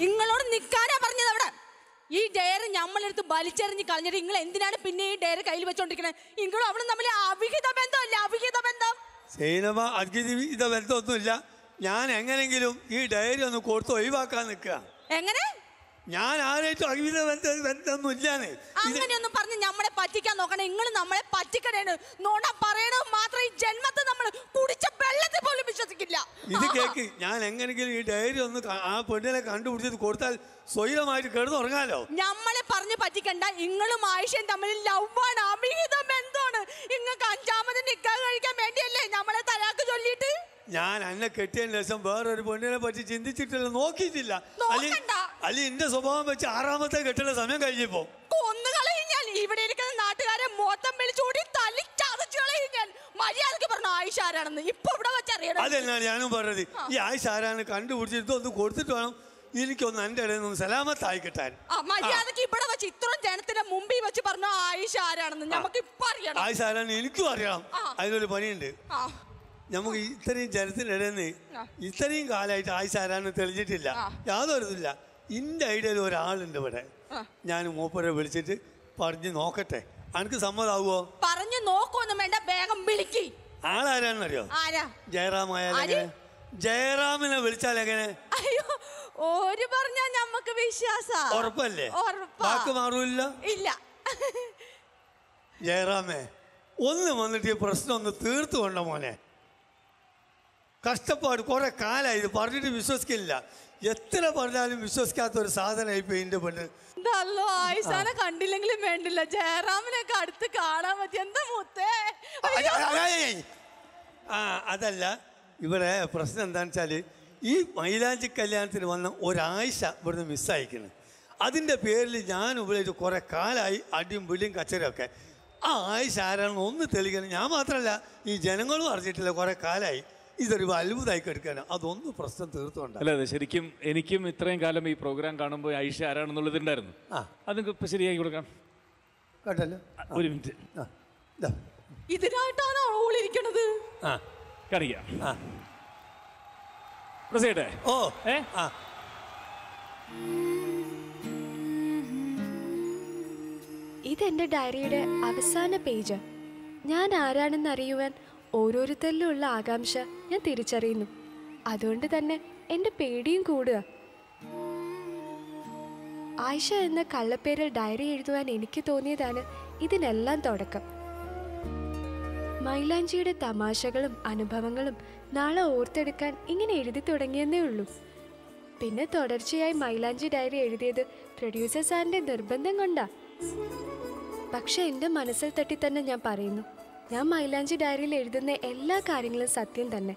നിങ്ങളോട് നിക്കാനാ പറഞ്ഞത് അവിടെ. ഈ ഡയറി നമ്മളെടുത്ത് വലിച്ചെറിഞ്ഞ് കളഞ്ഞിട്ട് നിങ്ങൾ എന്തിനാണ് പിന്നെ ഈ ഡയറി കയ്യിൽ വെച്ചോണ്ടിരിക്കണത് നിങ്ങളും അവിടെ തമ്മിൽ അവിഹിത ബന്ധമല്ല അവിഹിത ബന്ധം. സൈനമ ബന്ധം ബന്ധമൊന്നുമില്ല. ഞാൻ എങ്ങനെങ്കിലും ഈ ഡയറി ഒന്ന് കൊടുത്ത് ഒഴിവാക്കാൻ നിൽക്കുക. എങ്ങനെ? ഞാൻ ആരായിട്ടും അവിഹിത ബന്ധമൊന്നും ഇല്ലാന്ന് ഇത് അങ്ങനെയൊന്നും പറഞ്ഞ് നമ്മളെ പറ്റിക്കാൻ നോക്കണം നിങ്ങൾ നമ്മളെ പറ്റിക്കണേണ് നോണ പറയണത് മാത്രം ഈ ജന്മത്തെ നമ്മൾ കുടിച്ച വെള്ളത്തിൽ പോലും വിശ്വസിക്കില്ല. ഇത് കേക്ക്. ഞാൻ എങ്ങനെങ്കിലും ഈ ഡയറി ഒന്ന് ക- ആ പെണ്ണിനെ കണ്ടുപിടിച്ചത് കൊടുത്താൽ സ്വൈരമായിട്ട് കിടന്നുറങ്ങാലോ? നമ്മളെ പറഞ്ഞു പറ്റിക്കണ്ട. നിങ്ങളും ആയിഷയും തമ്മിൽ ലവ് ലവാണ് അവിഹിത ബന്ധമാണ് നിങ്ങൾക്ക് അഞ്ചാമത് നിക്കാൻ കഴിക്കാൻ വേണ്ടിയല്ലേ നമ്മളെ തലാക്ക് ചൊല്ലിട്ട് ഞാൻ എന്നെ കെട്ടിയതിന് ശേഷം വേറൊരു പെണ്ണിനെ പറ്റി ചിന്തിച്ചിട്ടില്ല നോക്കിയിട്ടില്ല. അല്ലെ നോക്കണ്ട. അല്ലെ എന്റെ സ്വഭാവം വെച്ച് ആറാമത്തെ കെട്ടുന്ന സമയം കഴിഞ്ഞപ്പോ? കൊന്നു കളയും ഞാൻ. ഇവിടെ ഇരിക്കുന്ന നാട്ടുകാരെ മൊത്തം വിളിച്ചുകൂടി തല്ലി ചതച്ചു കളയും ഞാൻ മര്യാദയ്ക്ക് പറഞ്ഞു ആയിഷ ആരാണെന്ന്? ഇപ്പൊ ഇവിടെ വെച്ചറിയണം അതല്ല ഞാനും പറഞ്ഞത് ഈ ആയിഷ ആരാണ് കണ്ടുപിടിച്ചിട്ട് ഒന്ന് കൊടുത്തിട്ട് വേണം എനിക്കൊന്ന് എന്റെ ഇടയിൽ നിന്ന് സലാമത്തായി കിട്ടാൻ മര്യാദയ്ക്ക് ഇവിടെ വെച്ച് ഇത്രയും ജനത്തിന്റെ മുമ്പിൽ വെച്ച് പറഞ്ഞു ആയിഷ ആരാണെന്ന്? നമുക്ക് ഇപ്പൊ അറിയണം. ആയിഷ ആരാണ് എനിക്കും അറിയാം അതിനൊരു പണിയുണ്ട്. നമുക്ക് ഇത്രയും ജനത്തിന്റെ ഇടയിൽ നിന്ന് ഇത്രയും കാലമായിട്ട് ആയിഷ ആരാണെന്ന് തെളിഞ്ഞിട്ടില്ല. യാതൊരു ഇതില്ല എന്റെ ഐഡിയയിൽ ഒരാളുണ്ട് ഇവിടെ. ഞാൻ മൂപ്പരെ വിളിച്ചിട്ട് പറഞ്ഞ് നോക്കട്ടെ. അനക്ക് സമ്മതാവുമോ പറഞ്ഞു നോക്കൊന്നും വേണ്ട വേഗം വിളിക്ക്. ആളാരാണെന്നറിയോ ആരാ? ജയറാം ആയാലും ജയറാമിനെ വിളിച്ചാൽ എങ്ങനെ? അയ്യോ ഒരു പറഞ്ഞാ നമുക്ക് വിശ്വാസ. ഉറപ്പല്ലേ? ഉറപ്പാ. വാക്ക് മാറൂല്ല? ഇല്ല. ജയറാമേ ഒന്ന് വന്നിട്ട് ഈ പ്രശ്നം ഒന്ന് തീർത്തു കൊണ്ട മോനെ. കഷ്ടപ്പാട് കുറെ കാലമായി ഇത് പറഞ്ഞിട്ട് വിശ്വസിക്കില്ല എത്ര പറഞ്ഞാലും വിശ്വസിക്കാത്ത ഒരു സാധനമായി ഇപ്പൊ ഇതിന്റെ പെണ്ണ്. നല്ലോ ആയിഷാനെ കണ്ടില്ലെങ്കിലും വേണ്ടില്ല. ജയറാമിനൊക്കെ അടുത്ത് കാണാൻ പറ്റി എന്താ മുത്തേ? ആ അതല്ല. ഇവിടെ പ്രശ്നം എന്താണെന്ന് വെച്ചാൽ ഈ മൈലാഞ്ചി കല്യാണത്തിന് വന്ന ഒരാഴ്ച ഇവിടുന്ന് മിസ്സായിക്കുന്നു അതിന്റെ പേരിൽ ഞാൻ ഇവിടെ കുറേ കാലമായി അടിയും വിളിയും കച്ചരൊക്കെ ആ ആയിഷ ആരാണെന്ന് ഒന്ന് തെളിയിക്കണം. ഞാൻ മാത്രമല്ല ഈ ജനങ്ങളും അറിഞ്ഞിട്ടില്ല കുറേ കാലമായി ഇതൊരു അത്ഭുതമായി കിടക്കാണ് അതൊന്നും പ്രശ്നം തീർത്തുകൊണ്ട് അല്ല അതെ ശരിക്കും എനിക്കും ഇത്രയും കാലം ഈ പ്രോഗ്രാം കാണുമ്പോൾ ഐഷ ആരാണെന്നുള്ളത് ഉണ്ടായിരുന്നു ആ. അതൊക്കെ ഇപ്പൊ ശരിയാക്കി കൊടുക്കാം. കേട്ടല്ലോ? ഒരു മിനിറ്റ്. ആ ഇതാ. ഇതിനായിട്ടാണോ ഓളിരിക്കണത് ആ. കാണിക്കാം. ആ. പ്രസേട്ടെ. ഓ. ഏ? ആ. ഇതെന്റെ ഡയറിയുടെ അവസാന പേജ്. ഞാൻ ആരാണെന്ന് അറിയുവാൻ ഓരോരുത്തരിലുള്ള ആകാംക്ഷ ഞാൻ തിരിച്ചറിയുന്നു. അതുകൊണ്ട് തന്നെ എന്റെ പേടിയും കൂടുക. ആയിഷ എന്ന കള്ളപ്പേരിൽ ഡയറി എഴുതുവാൻ എനിക്ക് തോന്നിയതാണ് ഇതിനെല്ലാം തുടക്കം. മൈലാഞ്ചിയുടെ തമാശകളും അനുഭവങ്ങളും നാളെ ഓർത്തെടുക്കാൻ ഇങ്ങനെ എഴുതി തുടങ്ങിയെന്നേ ഉള്ളൂ. പിന്നെ തുടർച്ചയായി മൈലാഞ്ചി ഡയറി എഴുതിയത് പ്രൊഡ്യൂസർ സാറിന്റെ നിർബന്ധം കൊണ്ടാ. പക്ഷെ എന്റെ മനസ്സിൽ തട്ടി തന്നെ ഞാൻ പറയുന്നു. ഞാൻ മൈലാഞ്ചി ഡയറിയിൽ എഴുതുന്ന എല്ലാ കാര്യങ്ങളും സത്യം തന്നെ.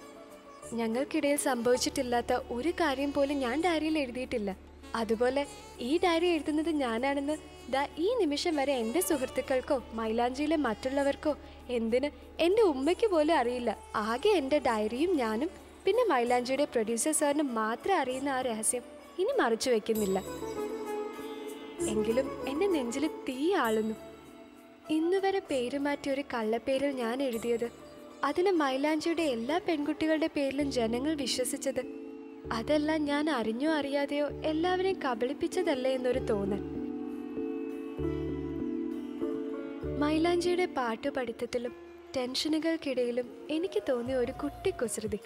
ഞങ്ങൾക്കിടയിൽ സംഭവിച്ചിട്ടില്ലാത്ത ഒരു കാര്യം പോലും ഞാൻ ഡയറിയിൽ എഴുതിയിട്ടില്ല. അതുപോലെ ഈ ഡയറി എഴുതുന്നത് ഞാനാണെന്ന് ദാ ഈ നിമിഷം വരെ എന്റെ സുഹൃത്തുക്കൾക്കോ മൈലാഞ്ചിയിലെ മറ്റുള്ളവർക്കോ എന്തിന് എന്റെ ഉമ്മയ്ക്ക് പോലും അറിയില്ല. ആകെ എന്റെ ഡയറിയും ഞാനും പിന്നെ മൈലാഞ്ചിയുടെ പ്രൊഡ്യൂസർ സാറിനും മാത്രം അറിയുന്ന ആ രഹസ്യം ഇനി മറച്ചു വെക്കുന്നില്ല. എങ്കിലും എന്റെ നെഞ്ചിൽ തീ ആളുന്നു. ഇന്നുവരെ പേരുമാറ്റിയ ഒരു കള്ളപ്പേരിൽ ഞാൻ എഴുതിയത്. അതിന് മൈലാഞ്ചിയുടെ എല്ലാ പെൺകുട്ടികളുടെ പേരിലും ജനങ്ങൾ വിശ്വസിച്ചത്. അതെല്ലാം ഞാൻ അറിഞ്ഞോ അറിയാതെയോ എല്ലാവരെയും കബളിപ്പിച്ചതല്ലേ എന്നൊരു തോന്നൽ. മൈലാഞ്ചിയുടെ പാട്ടു പഠിത്തത്തിലും ടെൻഷനുകൾക്കിടയിലും എനിക്ക് തോന്നിയ ഒരു കുട്ടി കുസൃതി.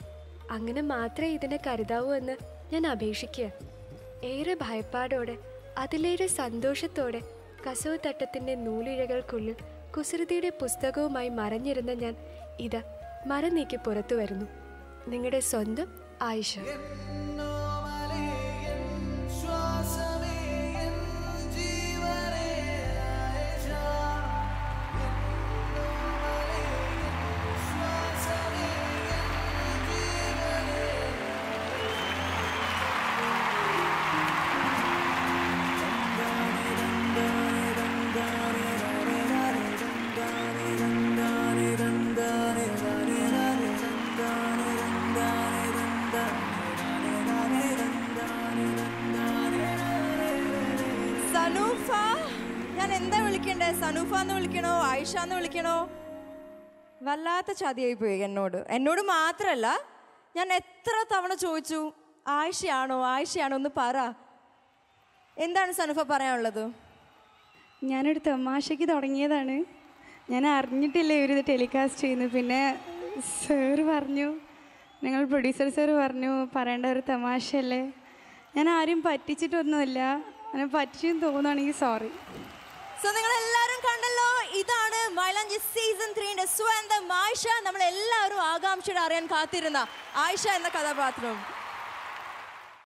അങ്ങനെ മാത്രമേ ഇതിനെ കരുതാവൂ എന്ന് ഞാൻ അപേക്ഷിക്കുക. ഏറെ ഭയപ്പാടോടെ അതിലേറെ സന്തോഷത്തോടെ കസവ് തട്ടത്തിന്റെ നൂലിഴകൾക്കുള്ളിൽ കുസൃതിയുടെ പുസ്തകവുമായി മറഞ്ഞിരുന്ന ഞാൻ ഇതാ മരം നീക്കി പുറത്തു വരുന്നു. നിങ്ങളുടെ സ്വന്തം ആയിഷ. ഞാൻ എന്താ വിളിക്കണ്ടേ? സനൂഫ എന്ന് വിളിക്കണോ? ആയിഷ എന്ന് വിളിക്കണോ? വല്ലാത്ത ചതിയായി പോയി എന്നോട്. എന്നോട് മാത്രമല്ല ഞാൻ എത്ര തവണ ചോദിച്ചു ആയിഷയാണോ? ആയിഷയാണോ? ഒന്ന് പറ. എന്താണ് സനുഫ പറയാനുള്ളത്? ഞാനൊരു തമാശയ്ക്ക് തുടങ്ങിയതാണ്. ഞാൻ അറിഞ്ഞിട്ടില്ല ഇവരിത് ടെലികാസ്റ്റ് ചെയ്യുന്നു പിന്നെ സാറ് പറഞ്ഞു നിങ്ങൾ പ്രൊഡ്യൂസർ സാറ് പറഞ്ഞു പറയേണ്ട ഒരു തമാശയല്ലേ? ഞാൻ ആരും പറ്റിച്ചിട്ടൊന്നുമില്ല. അങ്ങനെ പറ്റിച്ചെന്ന് തോന്നുകയാണെങ്കിൽ സോറി. സോ നിങ്ങൾ എല്ലാവരും കണ്ടല്ലോ ഇതാണ് മൈലാഞ്ചി സീസൺ ത്രീന്റെ സ്വന്തം ആയിഷ. നമ്മൾ എല്ലാവരും ആകാംക്ഷയുടെ അറിയാൻ കാത്തിരുന്ന ആയിഷ എന്ന കഥാപാത്രം.